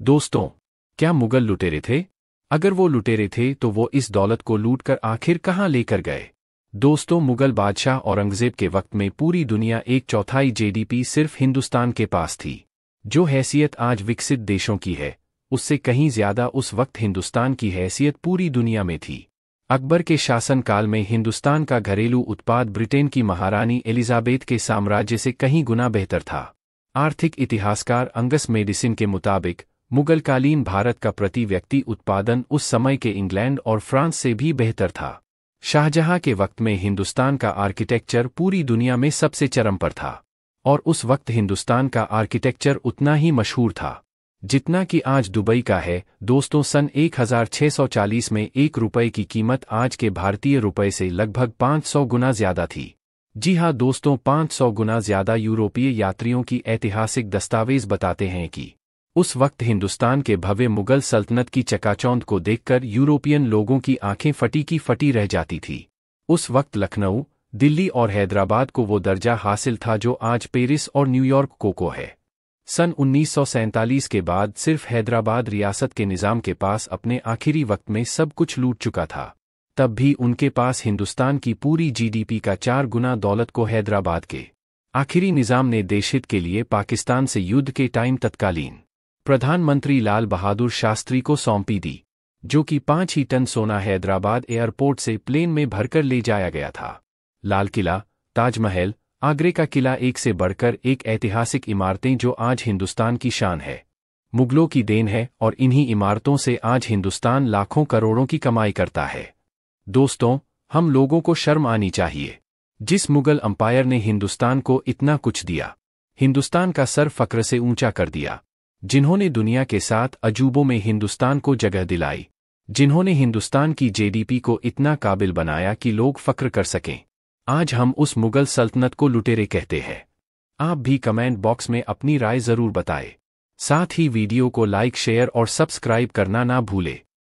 दोस्तों, क्या मुगल लुटेरे थे? अगर वो लुटेरे थे तो वो इस दौलत को लूटकर आखिर कहाँ लेकर गए? दोस्तों, मुगल बादशाह औरंगज़ेब के वक्त में पूरी दुनिया एक चौथाई जीडीपी सिर्फ़ हिंदुस्तान के पास थी। जो हैसियत आज विकसित देशों की है, उससे कहीं ज़्यादा उस वक्त हिंदुस्तान की हैसियत पूरी दुनिया में थी। अकबर के शासनकाल में हिंदुस्तान का घरेलू उत्पाद ब्रिटेन की महारानी एलिजाबेथ के साम्राज्य से कहीं गुना बेहतर था। आर्थिक इतिहासकार अंगस मेडिसिन के मुताबिक मुगलकालीन भारत का प्रति व्यक्ति उत्पादन उस समय के इंग्लैंड और फ्रांस से भी बेहतर था। शाहजहां के वक्त में हिंदुस्तान का आर्किटेक्चर पूरी दुनिया में सबसे चरम पर था, और उस वक्त हिंदुस्तान का आर्किटेक्चर उतना ही मशहूर था, जितना कि आज दुबई का है। दोस्तों, सन 1640 में एक रुपए की कीमत आज के भारतीय रुपए से लगभग 500 गुना ज़्यादा थी। जी हाँ दोस्तों 500 गुना ज़्यादा यूरोपीय यात्रियों की ऐतिहासिक दस्तावेज़ बताते हैं कि उस वक्त हिंदुस्तान के भव्य मुगल सल्तनत की चकाचौंध को देखकर यूरोपियन लोगों की आँखें फटी की फटी रह जाती थी। उस वक्त लखनऊ, दिल्ली और हैदराबाद को वो दर्जा हासिल था जो आज पेरिस और न्यूयॉर्क को को है। सन 1947 के बाद सिर्फ़ हैदराबाद रियासत के निज़ाम के पास अपने आखिरी वक्त में सब कुछ लूट चुका था। तब भी उनके पास हिंदुस्तान की पूरी जीडीपी का चार गुना दौलत को हैदराबाद के आखिरी निज़ाम ने देशहित के लिए पाकिस्तान से युद्ध के टाइम तत्कालीन। प्रधानमंत्री लाल बहादुर शास्त्री को सौंपी दी, जो कि पाँच ही टन सोना हैदराबाद एयरपोर्ट से प्लेन में भरकर ले जाया गया था। लाल किला, ताजमहल, आगरे का किला एक से बढ़कर एक ऐतिहासिक इमारतें जो आज हिंदुस्तान की शान है। मुगलों की देन है और इन्हीं इमारतों से आज हिंदुस्तान लाखों करोड़ों की कमाई करता है। दोस्तों, हम लोगों को शर्म आनी चाहिए। जिस मुगल अंपायर ने हिंदुस्तान को इतना कुछ दिया, हिंदुस्तान का सर फक्र से ऊँचा कर दिया। जिन्होंने दुनिया के साथ अजूबों में हिंदुस्तान को जगह दिलाई, जिन्होंने हिंदुस्तान की जेडीपी को इतना काबिल बनाया कि लोग फक्र कर सकें। आज हम उस मुगल सल्तनत को लुटेरे कहते हैं। आप भी कमेंट बॉक्स में अपनी राय ज़रूर बताएँ। साथ ही वीडियो को लाइक, शेयर और सब्सक्राइब करना ना भूले।